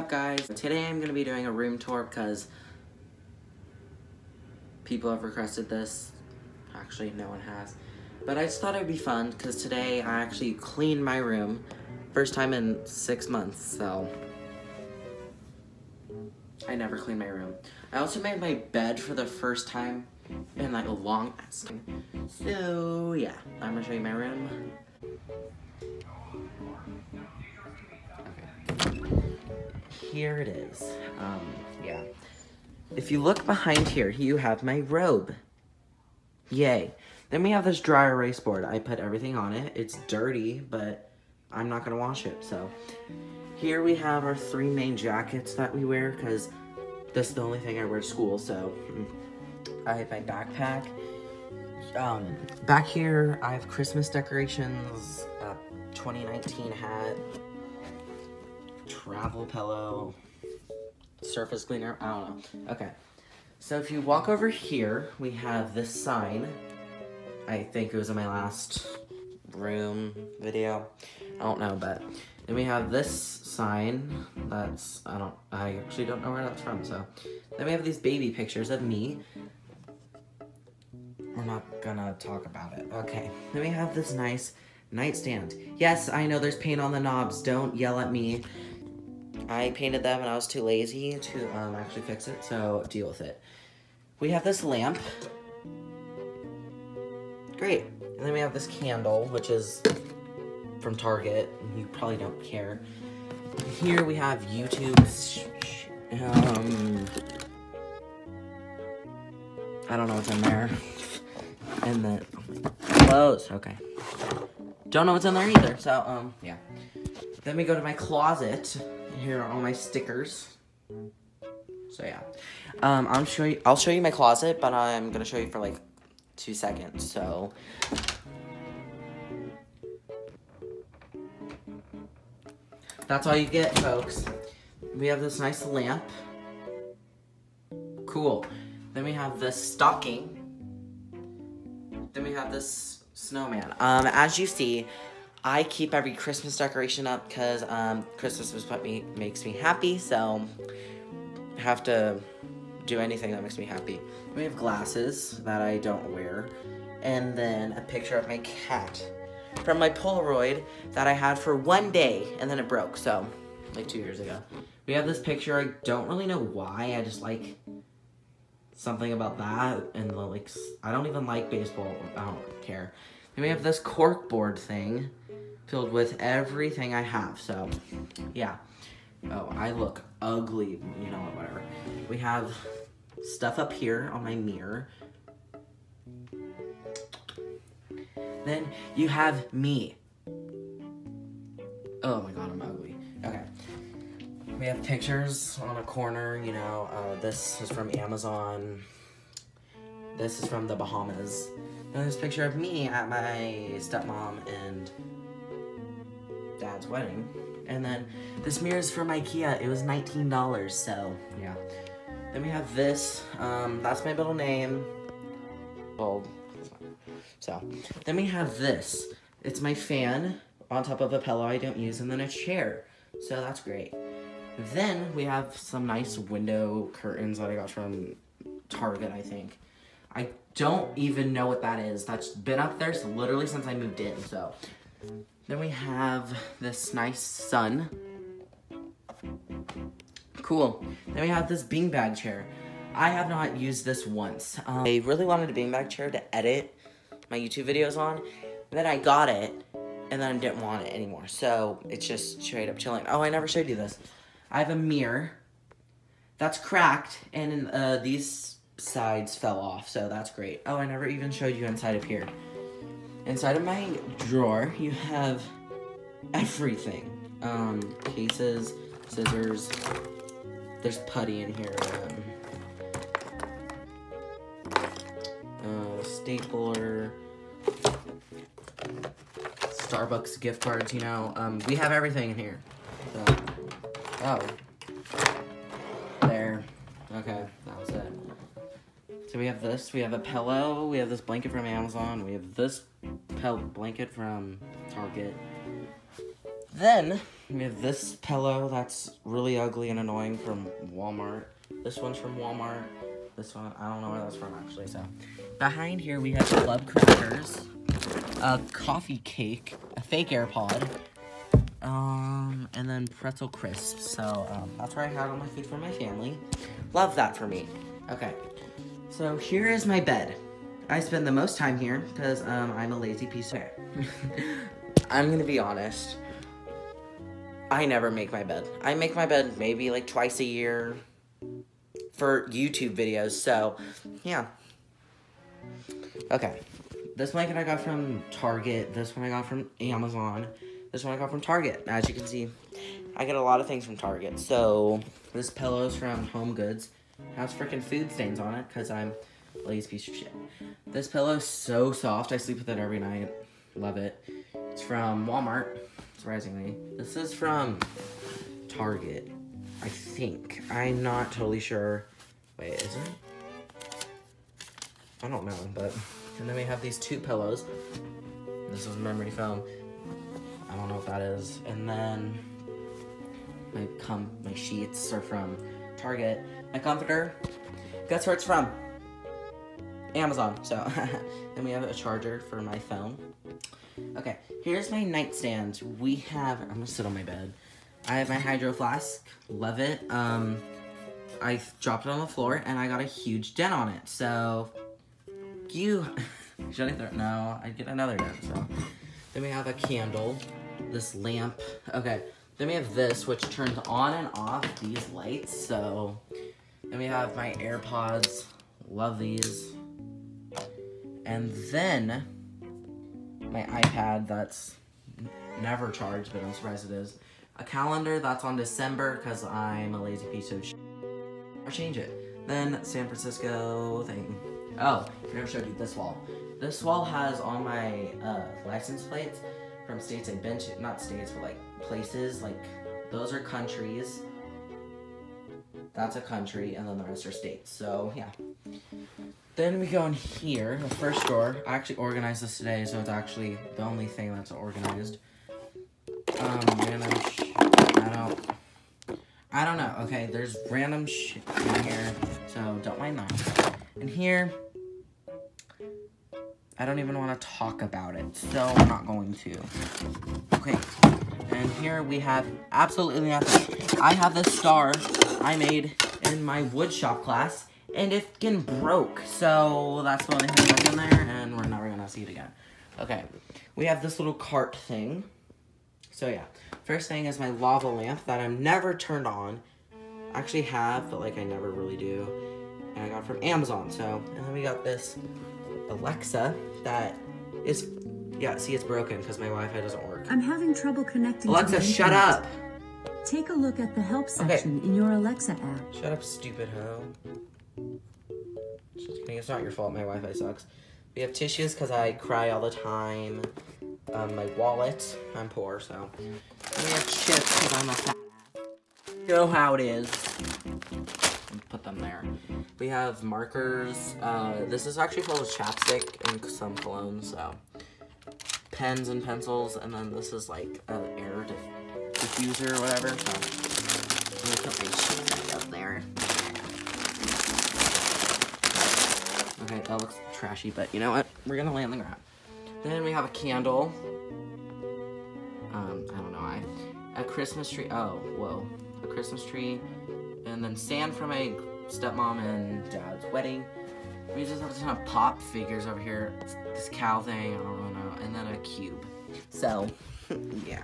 up guys? Today I'm going to be doing a room tour because people have requested this. Actually, no one has. But I just thought it would be fun because today I actually cleaned my room. First time in six months, so I never cleaned my room. I also made my bed for the first time in like a long ass time. So yeah, I'm gonna show you my room. Here it is. Um, yeah. If you look behind here, you have my robe. Yay. Then we have this dry erase board. I put everything on it. It's dirty, but I'm not to wash it. So here we have our three main jackets that we wear because this is the only thing I wear to school. So I have my backpack. Um, back here, I have Christmas decorations, a 2019 hat, travel pillow, surface cleaner, I don't know. Okay, so if you walk over here, we have this sign. I think it was in my last room video. I don't know, but then we have this sign that's, I don't, I actually don't know where that's from, so. Then we have these baby pictures of me. We're not gonna talk about it. Okay, then we have this nice nightstand. Yes, I know there's paint on the knobs. Don't yell at me. I painted them and I was too lazy to um, actually fix it, so deal with it. We have this lamp. Great. And then we have this candle, which is from Target. You probably don't care. Here we have YouTube. Um, I don't know what's in there. And then clothes. Okay. Don't know what's in there either. So um, yeah. Then we go to my closet. Here are all my stickers. So yeah, um, I'm show you. I'll show you my closet, but I'm gonna show you for like two seconds. So. That's all you get, folks. We have this nice lamp. Cool. Then we have this stocking. Then we have this snowman. Um, as you see, I keep every Christmas decoration up because um, Christmas is what me makes me happy, so I have to do anything that makes me happy. We have glasses that I don't wear, and then a picture of my cat from my Polaroid that I had for one day, and then it broke, so, like two years ago. We have this picture, I don't really know why, I just like something about that, and the, like, I don't even like baseball, I don't care. Then we have this cork board thing, filled with everything I have. So, yeah. Oh, I look ugly. You know what, whatever. We have stuff up here on my mirror. Then you have me. Oh my god, I'm ugly. Okay. We have pictures on a corner, you know. Uh, this is from Amazon. This is from the Bahamas. And this picture of me at my stepmom and dad's wedding. And then this mirror is from Ikea. It was $19, so yeah. Then we have this. Um, that's my middle name. Well, so. Then we have this. It's my fan on top of a pillow I don't use, and then a chair. So that's great. Then we have some nice window curtains that I got from Target, I think. I don't even know what that is. That's been up there so literally since I moved in, so. Then we have this nice sun. Cool. Then we have this beanbag chair. I have not used this once. Um, I really wanted a beanbag chair to edit my YouTube videos on. Then I got it, and then I didn't want it anymore. So it's just straight up chilling. Oh, I never showed you this. I have a mirror that's cracked, and uh, these sides fell off, so that's great. Oh, I never even showed you inside of here. Inside of my drawer, you have everything. Um, cases, scissors, there's putty in here. Um, uh, stapler, Starbucks gift cards, you know. Um, we have everything in here. So, oh. There. Okay, that was it. So we have this, we have a pillow, we have this blanket from Amazon, we have this pel blanket from Target. Then we have this pillow that's really ugly and annoying from Walmart. This one's from Walmart. This one, I don't know where that's from actually. So behind here we have club crackers, a coffee cake, a fake AirPod, um, and then pretzel crisps. So um, that's where I had all my food for my family. Love that for me. Okay, so here is my bed. I spend the most time here because um, I'm a lazy piece of I'm gonna be honest. I never make my bed. I make my bed maybe like twice a year for YouTube videos. So, yeah. Okay. This blanket I got from Target. This one I got from Amazon. This one I got from Target. As you can see, I get a lot of things from Target. So, this pillow is from Home Goods. Has freaking food stains on it because I'm a lazy piece of shit. This pillow is so soft. I sleep with it every night. Love it. It's from Walmart, surprisingly. This is from Target, I think. I'm not totally sure. Wait, is it? I don't know, but... And then we have these two pillows. This is memory foam. I don't know what that is. And then my com my sheets are from Target. My comforter, guess where it's from? Amazon. So, then we have a charger for my phone. Okay, here's my nightstand. We have, I'm gonna sit on my bed. I have my hydro flask, love it. Um, I dropped it on the floor and I got a huge dent on it. So, you, should I throw, no, I'd get another dent, so. Then we have a candle, this lamp. Okay, then we have this, which turns on and off these lights, so. Then we have my AirPods, love these. And then, my iPad that's never charged, but I'm surprised it is. A calendar that's on December because I'm a lazy piece of sh change it. Then San Francisco thing. Oh, I never showed you this wall. This wall has all my uh, license plates from states I've been to. Not states, but like places. Like those are countries. That's a country, and then the rest are states. So yeah. Then we go in here, the first drawer. I actually organized this today, so it's actually the only thing that's organized. Um, random I don't, I don't know. Okay, there's random shit in here, so don't mind that. And here, I don't even want to talk about it, so I'm not going to. Okay, and here we have absolutely nothing. I have this star I made in my woodshop class, and it getting broke. So that's the only thing that's in there, and we're never gonna see it again. Okay, we have this little cart thing. So yeah, first thing is my lava lamp that I'm never turned on. Actually have, but like I never really do. And I got from Amazon. So, and then we got this Alexa that is, yeah, see it's broken because my Wi-Fi doesn't work. I'm having trouble connecting. Alexa, shut up. Take a look at the help section okay. in your Alexa app. Shut up, stupid hoe. Just kidding, it's not your fault, my Wi-Fi sucks. We have tissues because I cry all the time. Um, my wallet, I'm poor, so. And we have chips because I'm a fat You know how it is. Put them there. We have markers. Uh, this is actually full of chapstick and some cologne, so. Pens and pencils, and then this is like an air diffuser or whatever, so. Put my shit up there. Okay, that looks trashy, but you know what? We're gonna lay on the ground. Then we have a candle. Um, I don't know why. A Christmas tree. Oh, whoa. A Christmas tree. And then sand from my stepmom and dad's wedding. We just have a ton of pop figures over here. This cow thing, I don't really know. And then a cube. So, yeah.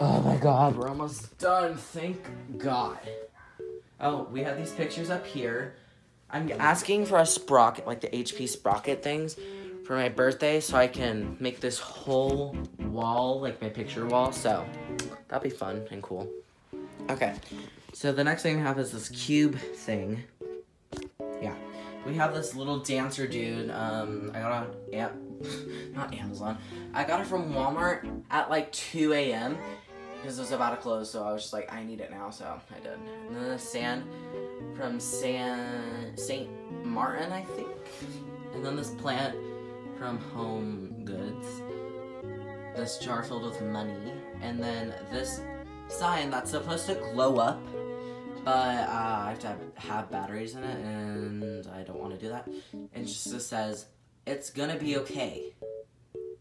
Oh my god, we're almost done. Thank God. Oh, we have these pictures up here. I'm asking for a sprocket, like the HP sprocket things, for my birthday so I can make this whole wall, like my picture wall. So that'll be fun and cool. Okay, so the next thing we have is this cube thing. Yeah, we have this little dancer dude. Um, I got on, yeah, not Amazon. I got it from Walmart at like 2 a.m because it was about to close, so I was just like, I need it now, so I did. And then the sand from San Saint Martin, I think. And then this plant from Home Goods. this jar filled with money, and then this sign that's supposed to glow up, but uh, I have to have, have batteries in it, and I don't want to do that. It just says, it's gonna be okay.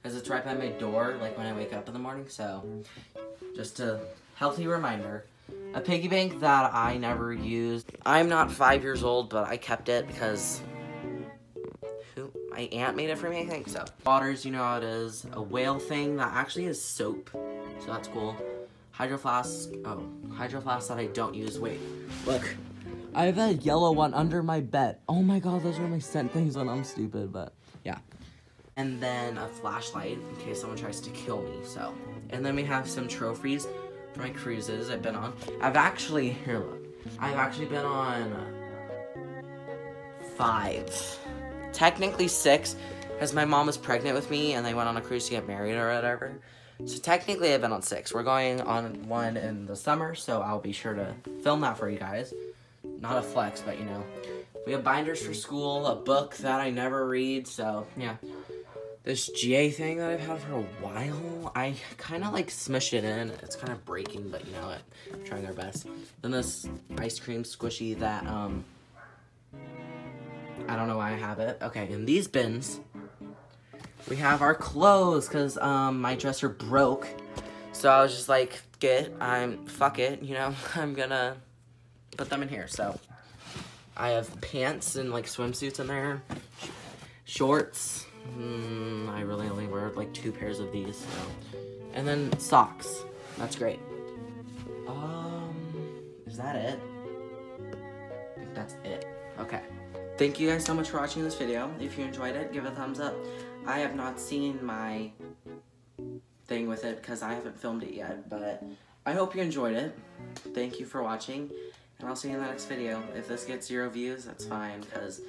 Because it's right by my door, like when I wake up in the morning, so just a healthy reminder. A piggy bank that I never used. I'm not five years old, but I kept it because who my aunt made it for me, I think so. Waters, you know how it is. A whale thing that actually is soap, so that's cool. Hydro flask. Oh, hydro flask that I don't use. Wait, look. I have a yellow one under my bed. Oh my god, those are my scent things when I'm stupid, but yeah. And then a flashlight in case someone tries to kill me, so. And then we have some trophies my cruises I've been on. I've actually, here look. I've actually been on five. Technically six, because my mom was pregnant with me and they went on a cruise to get married or whatever. So technically I've been on six. We're going on one in the summer, so I'll be sure to film that for you guys. Not a flex, but you know. We have binders for school, a book that I never read, so yeah. This GA thing that I've had for a while, I kind of like smush it in. It's kind of breaking, but you know what? I'm trying our best. Then this ice cream squishy that, um, I don't know why I have it. Okay, in these bins, we have our clothes, because, um, my dresser broke. So I was just like, get, I'm, fuck it, you know, I'm gonna put them in here, so. I have pants and, like, swimsuits in there, shorts, Mm, I really only wear like two pairs of these, so. And then socks. That's great. Um, is that it? I think that's it. Okay. Thank you guys so much for watching this video. If you enjoyed it, give it a thumbs up. I have not seen my thing with it because I haven't filmed it yet, but I hope you enjoyed it. Thank you for watching, and I'll see you in the next video. If this gets zero views, that's fine, because